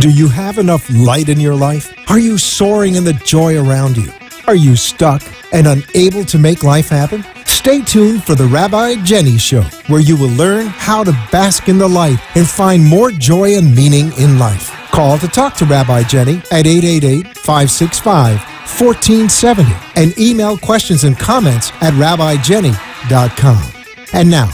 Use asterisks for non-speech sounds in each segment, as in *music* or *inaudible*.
Do you have enough light in your life? Are you soaring in the joy around you? Are you stuck and unable to make life happen? Stay tuned for the Rabbi Jenny Show, where you will learn how to bask in the light and find more joy and meaning in life. Call to talk to Rabbi Jenny at 888 565 1470 and email questions and comments at rabbijenny.com. And now,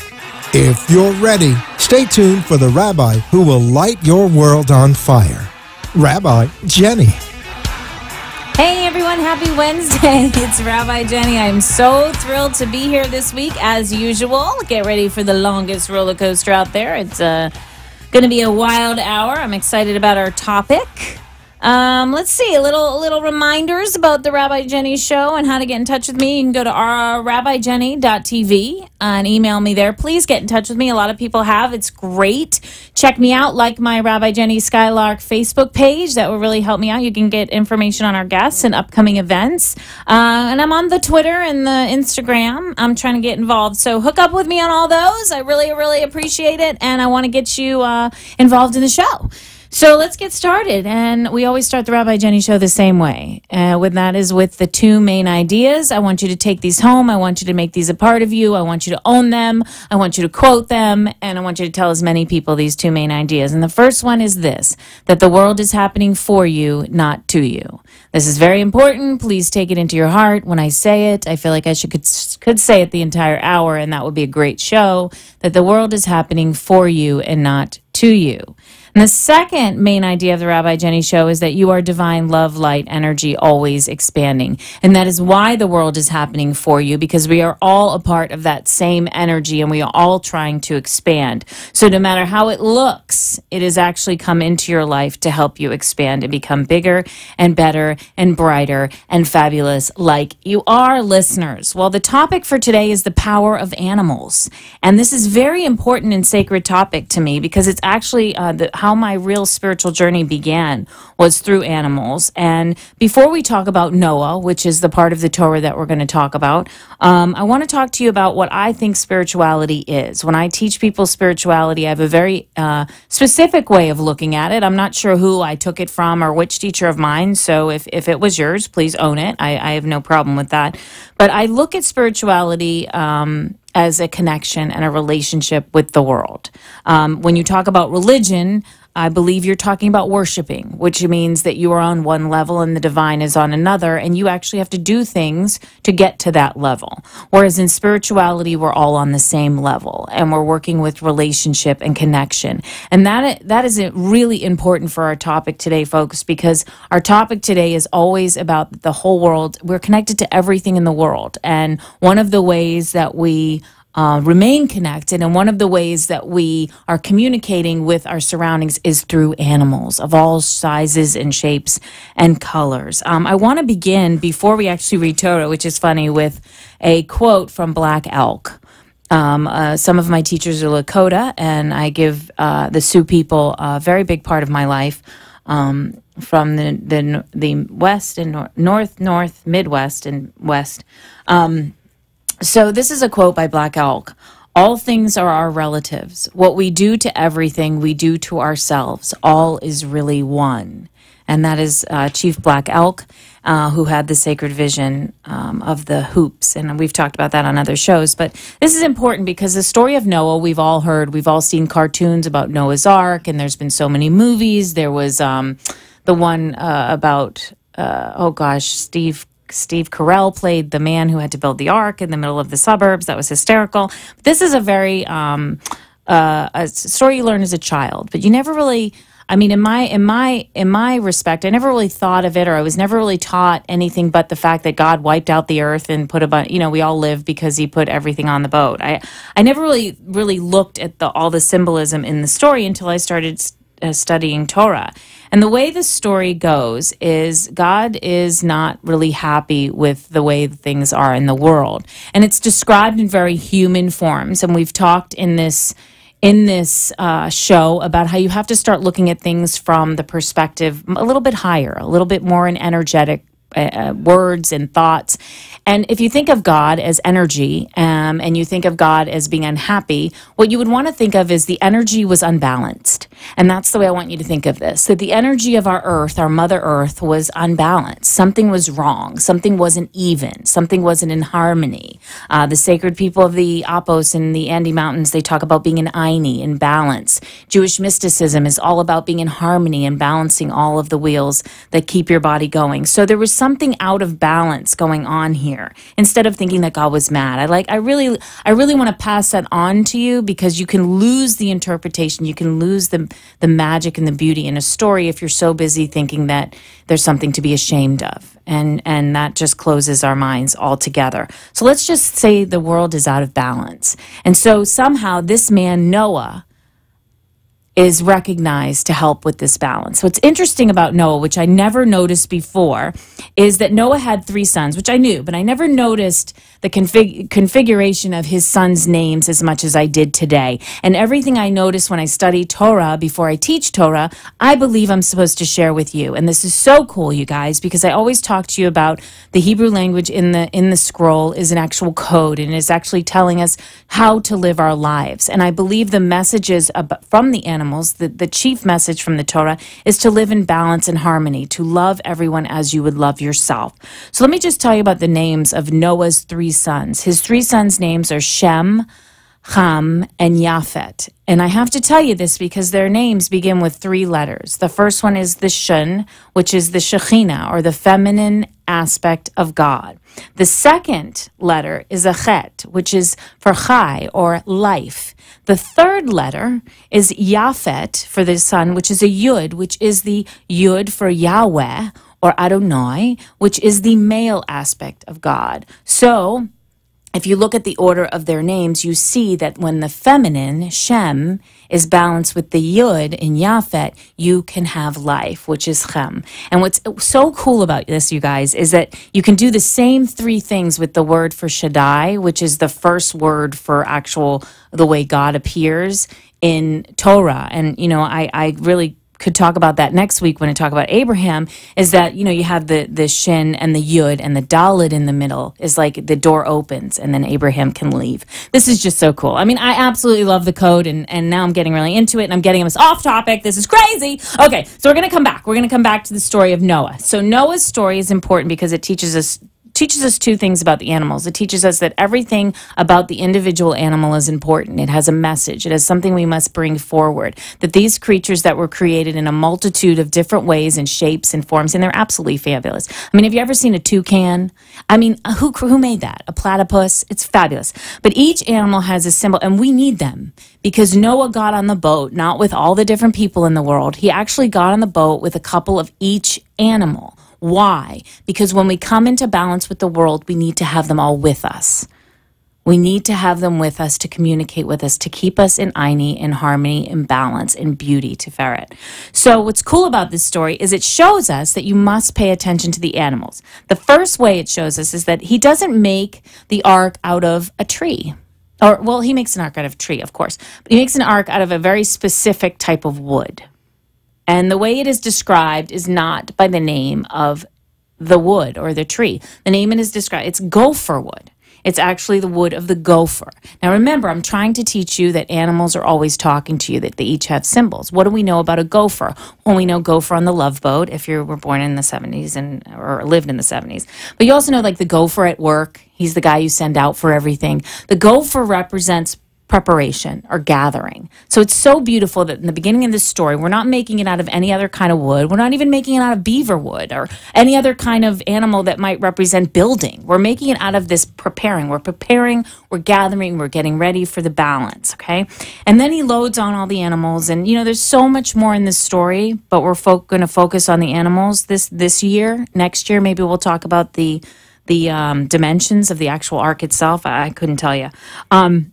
if you're ready, stay tuned for the rabbi who will light your world on fire. Rabbi Jenny. Hey everyone, happy Wednesday. *laughs* It's Rabbi Jenny. I'm so thrilled to be here this week as usual. Get ready for the longest roller coaster out there. It's uh, going to be a wild hour. I'm excited about our topic. Um, let's see a little little reminders about the Rabbi Jenny show and how to get in touch with me. You can go to rabbijenny.tv and email me there. Please get in touch with me. A lot of people have. It's great. Check me out, like my Rabbi Jenny Skylark Facebook page. That will really help me out. You can get information on our guests and upcoming events. Uh, and I'm on the Twitter and the Instagram. I'm trying to get involved. So hook up with me on all those. I really, really appreciate it. And I want to get you uh, involved in the show. So let's get started. And we always start the Rabbi Jenny show the same way. Uh, with that is with the two main ideas. I want you to take these home. I want you to make these a part of you. I want you to own them. I want you to quote them. And I want you to tell as many people these two main ideas. And the first one is this that the world is happening for you, not to you. This is very important. Please take it into your heart. When I say it, I feel like I should could, could say it the entire hour, and that would be a great show. That the world is happening for you and not to you. And the second main idea of the Rabbi Jenny Show is that you are divine love, light, energy, always expanding. And that is why the world is happening for you, because we are all a part of that same energy and we are all trying to expand. So no matter how it looks, it has actually come into your life to help you expand and become bigger and better and brighter and fabulous like you are, listeners. Well, the topic for today is the power of animals. And this is very important and sacred topic to me because it's actually uh, the how my real spiritual journey began was through animals. And before we talk about Noah, which is the part of the Torah that we're going to talk about, um, I want to talk to you about what I think spirituality is. When I teach people spirituality, I have a very uh, specific way of looking at it. I'm not sure who I took it from or which teacher of mine. So if, if it was yours, please own it. I, I have no problem with that. But I look at spirituality um, as a connection and a relationship with the world. Um, when you talk about religion, I believe you're talking about worshiping, which means that you are on one level and the divine is on another, and you actually have to do things to get to that level. Whereas in spirituality, we're all on the same level and we're working with relationship and connection. And that, that is really important for our topic today, folks, because our topic today is always about the whole world. We're connected to everything in the world. And one of the ways that we uh, remain connected. And one of the ways that we are communicating with our surroundings is through animals of all sizes and shapes and colors. Um, I want to begin before we actually read Torah, which is funny, with a quote from Black Elk. Um, uh, some of my teachers are Lakota, and I give uh, the Sioux people a very big part of my life. Um, from the, the the west and nor- north, north, midwest, and west. Um, so this is a quote by Black Elk. All things are our relatives. What we do to everything, we do to ourselves. All is really one. And that is uh, Chief Black Elk, uh, who had the sacred vision um, of the hoops. And we've talked about that on other shows. But this is important because the story of Noah, we've all heard, we've all seen cartoons about Noah's Ark, and there's been so many movies. There was um, the one uh, about, uh, oh gosh, Steve Steve Carell played the man who had to build the ark in the middle of the suburbs. That was hysterical. This is a very um, uh, a story you learn as a child, but you never really. I mean, in my in my in my respect, I never really thought of it, or I was never really taught anything but the fact that God wiped out the earth and put a bunch. You know, we all live because He put everything on the boat. I I never really really looked at the all the symbolism in the story until I started uh, studying Torah. And the way the story goes is God is not really happy with the way things are in the world. And it's described in very human forms. And we've talked in this in this uh, show about how you have to start looking at things from the perspective a little bit higher, a little bit more an energetic uh, words and thoughts. And if you think of God as energy um, and you think of God as being unhappy, what you would want to think of is the energy was unbalanced. And that's the way I want you to think of this that the energy of our earth, our Mother Earth, was unbalanced. Something was wrong. Something wasn't even. Something wasn't in harmony. Uh, the sacred people of the Apos in the Andes Mountains, they talk about being in Ayni, in balance. Jewish mysticism is all about being in harmony and balancing all of the wheels that keep your body going. So there was something out of balance going on here. Instead of thinking that God was mad, I like I really I really want to pass that on to you because you can lose the interpretation, you can lose the the magic and the beauty in a story if you're so busy thinking that there's something to be ashamed of. And and that just closes our minds altogether. So let's just say the world is out of balance. And so somehow this man Noah is recognized to help with this balance. What's interesting about Noah, which I never noticed before, is that Noah had three sons, which I knew, but I never noticed the config- configuration of his sons' names as much as I did today. And everything I notice when I study Torah before I teach Torah, I believe I'm supposed to share with you. And this is so cool, you guys, because I always talk to you about the Hebrew language in the in the scroll is an actual code and is actually telling us how to live our lives. And I believe the messages from the animals, the, the chief message from the Torah is to live in balance and harmony, to love everyone as you would love yourself. So let me just tell you about the names of Noah's three sons. His three sons' names are Shem, Ham, and Yafet. And I have to tell you this because their names begin with three letters. The first one is the Shin, which is the Shekhinah, or the feminine aspect of God. The second letter is a Chet, which is for Chai, or life. The third letter is Yafet for the son, which is a Yud, which is the Yud for Yahweh, or Adonai, which is the male aspect of God. So, if you look at the order of their names, you see that when the feminine, Shem, is balanced with the Yud in Yafet, you can have life, which is Chem. And what's so cool about this, you guys, is that you can do the same three things with the word for Shaddai, which is the first word for actual, the way God appears in Torah. And, you know, I, I really could talk about that next week when I talk about Abraham is that you know you have the the shin and the yud and the dalet in the middle is like the door opens and then Abraham can leave. This is just so cool. I mean, I absolutely love the code and and now I'm getting really into it and I'm getting us off topic. This is crazy. Okay, so we're gonna come back. We're gonna come back to the story of Noah. So Noah's story is important because it teaches us teaches us two things about the animals. It teaches us that everything about the individual animal is important. It has a message. It has something we must bring forward. That these creatures that were created in a multitude of different ways and shapes and forms, and they're absolutely fabulous. I mean, have you ever seen a toucan? I mean, uh, who who made that? A platypus? It's fabulous. But each animal has a symbol, and we need them because Noah got on the boat not with all the different people in the world. He actually got on the boat with a couple of each animal. Why? Because when we come into balance with the world, we need to have them all with us. We need to have them with us to communicate with us, to keep us in Ayni, in harmony, in balance, in beauty, to ferret. So, what's cool about this story is it shows us that you must pay attention to the animals. The first way it shows us is that he doesn't make the ark out of a tree. Or, well, he makes an ark out of a tree, of course, but he makes an ark out of a very specific type of wood. And the way it is described is not by the name of the wood or the tree. The name it is described, it's gopher wood. It's actually the wood of the gopher. Now remember, I'm trying to teach you that animals are always talking to you, that they each have symbols. What do we know about a gopher? Well, we know gopher on the love boat if you were born in the 70s and or lived in the 70s. But you also know like the gopher at work. He's the guy you send out for everything. The gopher represents preparation or gathering. So it's so beautiful that in the beginning of this story, we're not making it out of any other kind of wood. We're not even making it out of beaver wood or any other kind of animal that might represent building. We're making it out of this preparing. We're preparing, we're gathering, we're getting ready for the balance, okay? And then he loads on all the animals and you know there's so much more in this story, but we're going to focus on the animals this this year. Next year maybe we'll talk about the the um, dimensions of the actual ark itself. I, I couldn't tell you. Um,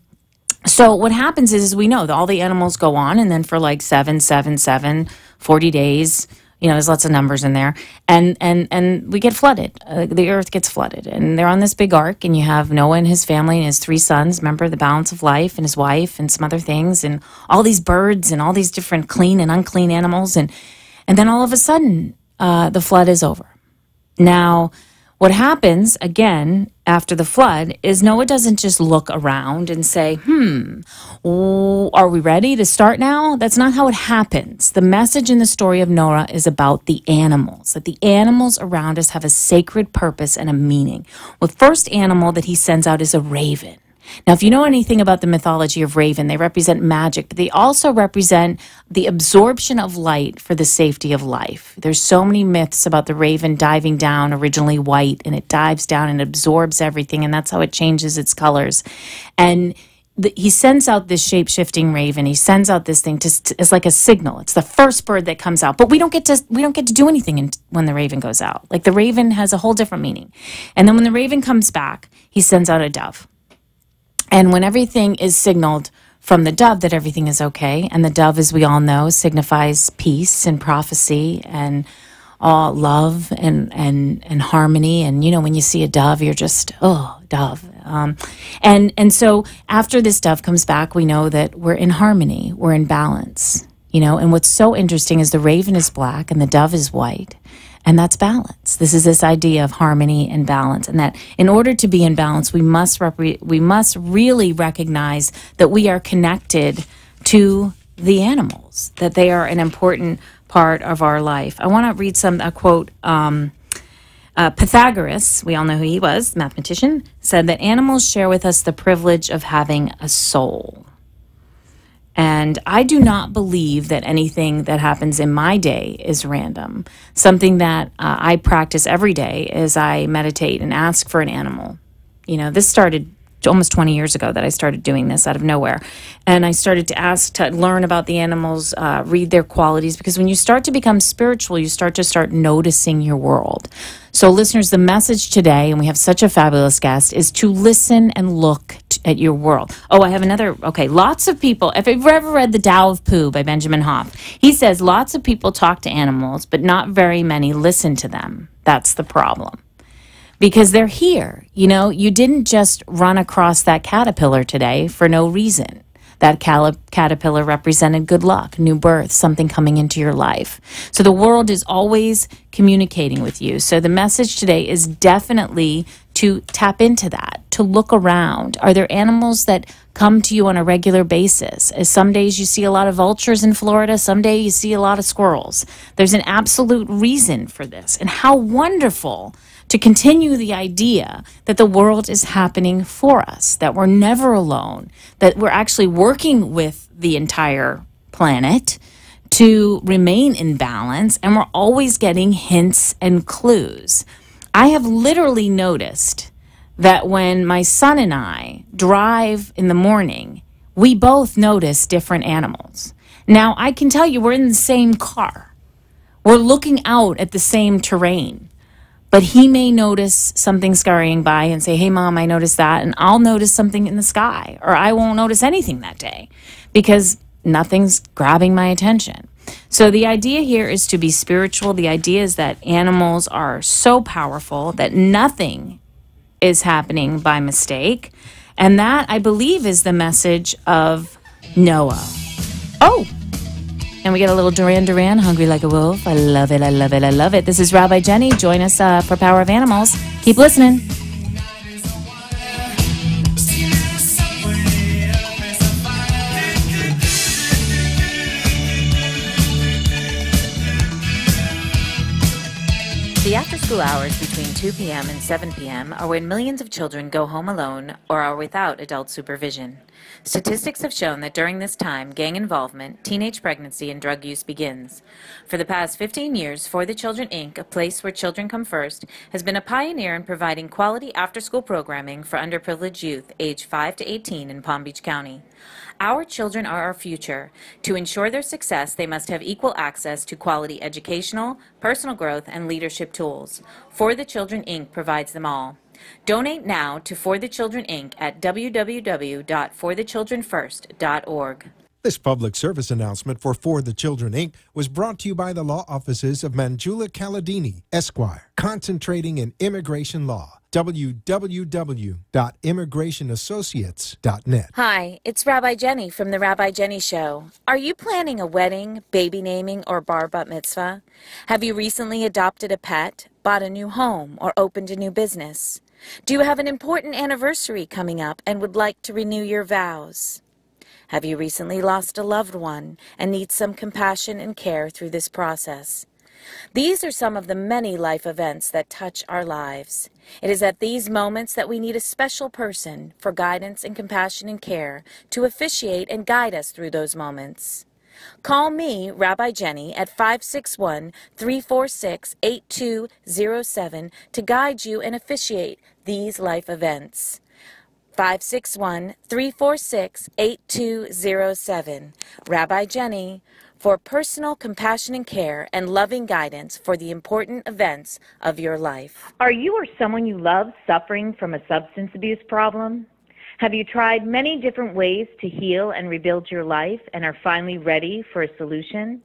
so what happens is, is we know that all the animals go on and then for like seven seven seven 40 days you know there's lots of numbers in there and and and we get flooded. Uh, the earth gets flooded and they're on this big ark and you have noah and his family and his three sons. Remember the balance of life and his wife and some other things and all these birds and all these different clean and unclean animals and and then all of a sudden uh, the flood is over. Now, what happens again after the flood is Noah doesn't just look around and say, hmm, are we ready to start now? That's not how it happens. The message in the story of Noah is about the animals, that the animals around us have a sacred purpose and a meaning. The first animal that he sends out is a raven. Now, if you know anything about the mythology of Raven, they represent magic, but they also represent the absorption of light for the safety of life. There's so many myths about the raven diving down, originally white, and it dives down and absorbs everything, and that's how it changes its colors. And he sends out this shape shifting raven. He sends out this thing to, to, like a signal. It's the first bird that comes out, but we don't get to we don't get to do anything in, when the raven goes out. Like the raven has a whole different meaning. And then when the raven comes back, he sends out a dove. And when everything is signaled from the dove that everything is okay, and the dove, as we all know, signifies peace and prophecy and all love and, and, and harmony. And, you know, when you see a dove, you're just, oh, dove. Um, and, and so after this dove comes back, we know that we're in harmony, we're in balance, you know. And what's so interesting is the raven is black and the dove is white. And that's balance. This is this idea of harmony and balance, and that in order to be in balance, we must we must really recognize that we are connected to the animals, that they are an important part of our life. I want to read some a quote. Um, uh, Pythagoras, we all know who he was, mathematician, said that animals share with us the privilege of having a soul. And I do not believe that anything that happens in my day is random. Something that uh, I practice every day is I meditate and ask for an animal. You know, this started almost 20 years ago that I started doing this out of nowhere. And I started to ask to learn about the animals, uh, read their qualities, because when you start to become spiritual, you start to start noticing your world. So, listeners, the message today, and we have such a fabulous guest, is to listen and look at your world. Oh, I have another. Okay, lots of people. If you've ever read The Tao of Pooh by Benjamin Hoff, he says lots of people talk to animals, but not very many listen to them. That's the problem. Because they're here. You know, you didn't just run across that caterpillar today for no reason. That caterpillar represented good luck, new birth, something coming into your life. So the world is always communicating with you. So the message today is definitely to tap into that, to look around. Are there animals that come to you on a regular basis? As some days you see a lot of vultures in Florida, some day you see a lot of squirrels. There's an absolute reason for this. And how wonderful to continue the idea that the world is happening for us, that we're never alone, that we're actually working with the entire planet to remain in balance, and we're always getting hints and clues. I have literally noticed that when my son and I drive in the morning, we both notice different animals. Now, I can tell you, we're in the same car. We're looking out at the same terrain. But he may notice something scurrying by and say, Hey, mom, I noticed that. And I'll notice something in the sky, or I won't notice anything that day because nothing's grabbing my attention. So the idea here is to be spiritual. The idea is that animals are so powerful that nothing is happening by mistake. And that, I believe, is the message of Noah. Oh, and we get a little Duran Duran, Hungry Like a Wolf. I love it, I love it, I love it. This is Rabbi Jenny. Join us uh, for Power of Animals. Keep listening. The after school hours between 2 p.m. and 7 p.m. are when millions of children go home alone or are without adult supervision. Statistics have shown that during this time, gang involvement, teenage pregnancy, and drug use begins. For the past 15 years, For the Children Inc., a place where children come first, has been a pioneer in providing quality after-school programming for underprivileged youth aged 5 to 18 in Palm Beach County. Our children are our future. To ensure their success, they must have equal access to quality educational, personal growth, and leadership tools. For the Children Inc. provides them all. Donate now to For the Children Inc. at www.forthechildrenfirst.org. This public service announcement for For the Children Inc. was brought to you by the law offices of Manjula Caladini, Esquire, concentrating in immigration law. www.immigrationassociates.net. Hi, it's Rabbi Jenny from The Rabbi Jenny Show. Are you planning a wedding, baby naming, or bar bat mitzvah? Have you recently adopted a pet? bought a new home, or opened a new business? Do you have an important anniversary coming up and would like to renew your vows? Have you recently lost a loved one and need some compassion and care through this process? These are some of the many life events that touch our lives. It is at these moments that we need a special person for guidance and compassion and care to officiate and guide us through those moments. Call me, Rabbi Jenny, at 561 346 8207 to guide you and officiate these life events. 561 346 8207. Rabbi Jenny, for personal compassion and care and loving guidance for the important events of your life. Are you or someone you love suffering from a substance abuse problem? Have you tried many different ways to heal and rebuild your life and are finally ready for a solution?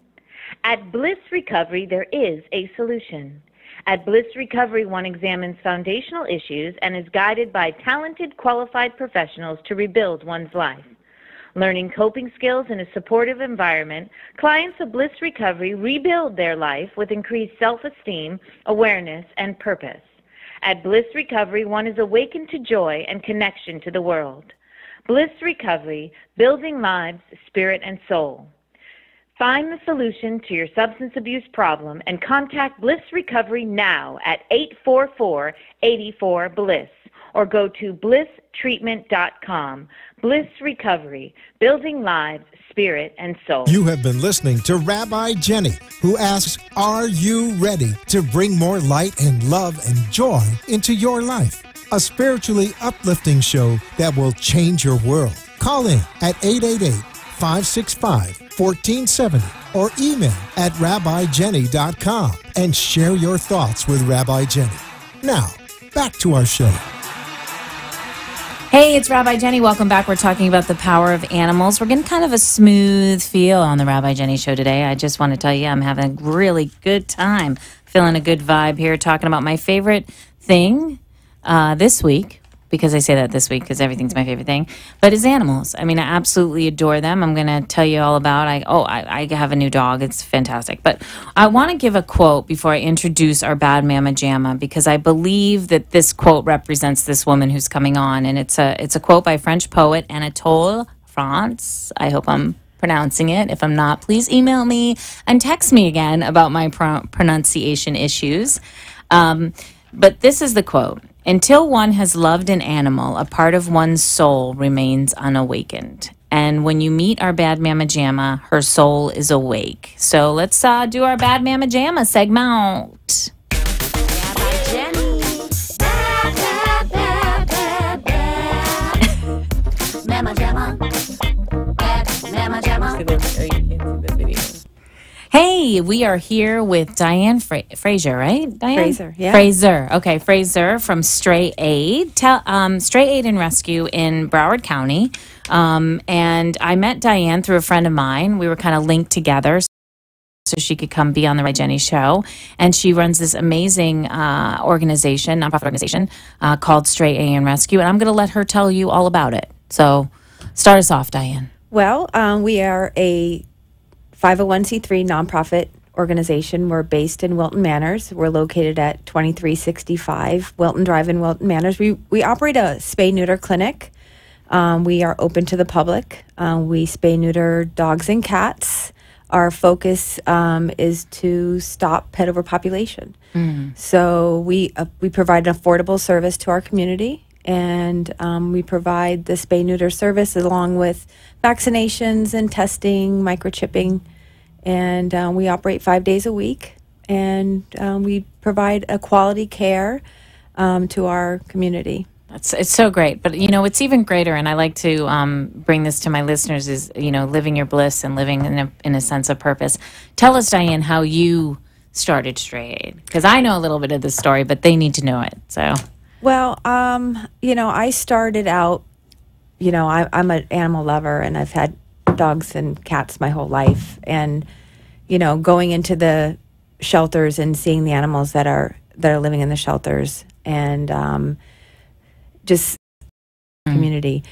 At Bliss Recovery, there is a solution. At Bliss Recovery, one examines foundational issues and is guided by talented, qualified professionals to rebuild one's life. Learning coping skills in a supportive environment, clients of Bliss Recovery rebuild their life with increased self-esteem, awareness, and purpose. At Bliss Recovery, one is awakened to joy and connection to the world. Bliss Recovery, building lives, spirit, and soul. Find the solution to your substance abuse problem and contact Bliss Recovery now at 844 84 Bliss or go to blisstreatment.com. Bliss Recovery, building lives, spirit, and soul. You have been listening to Rabbi Jenny, who asks, Are you ready to bring more light and love and joy into your life? A spiritually uplifting show that will change your world. Call in at 888 565 1470 or email at rabbijenny.com and share your thoughts with Rabbi Jenny. Now, back to our show. Hey, it's Rabbi Jenny. Welcome back. We're talking about the power of animals. We're getting kind of a smooth feel on the Rabbi Jenny show today. I just want to tell you, I'm having a really good time, feeling a good vibe here, talking about my favorite thing uh, this week, because I say that this week because everything's my favorite thing, but is animals. I mean, I absolutely adore them. I'm going to tell you all about. I oh, I, I have a new dog. It's fantastic. But I want to give a quote before I introduce our bad mama jamma because I believe that this quote represents this woman who's coming on, and it's a it's a quote by French poet Anatole France. I hope I'm pronouncing it. If I'm not, please email me and text me again about my pro- pronunciation issues. Um, but this is the quote. Until one has loved an animal, a part of one's soul remains unawakened. And when you meet our bad mama jamma, her soul is awake. So let's uh, do our bad mama jamma segment. Hey, we are here with Diane Fra- Fraser, right? Diane Fraser, yeah. Fraser. Okay, Fraser from Stray Aid, Tell, um, Stray Aid and Rescue in Broward County. Um, and I met Diane through a friend of mine. We were kind of linked together so she could come be on the Rabbi Jenny show. And she runs this amazing uh, organization, nonprofit organization uh, called Stray Aid and Rescue. And I'm going to let her tell you all about it. So start us off, Diane. Well, um, we are a 501c3 nonprofit organization. We're based in Wilton Manors. We're located at 2365 Wilton Drive in Wilton Manors. We, we operate a spay neuter clinic. Um, we are open to the public. Uh, we spay neuter dogs and cats. Our focus um, is to stop pet overpopulation. So we uh, we provide an affordable service to our community, and um, we provide the spay neuter service along with vaccinations and testing, microchipping, and uh, we operate five days a week, and um, we provide a quality care um, to our community. It's, it's so great. But, you know, it's even greater, and I like to um, bring this to my listeners is, you know, living your bliss and living in a, in a sense of purpose. Tell us, Diane, how you started Stray Aid. Because I know a little bit of the story, but they need to know it. So, Well, um, you know, I started out, you know, I, I'm an animal lover and I've had dogs and cats my whole life. And, you know, going into the shelters and seeing the animals that are that are living in the shelters and um, just community.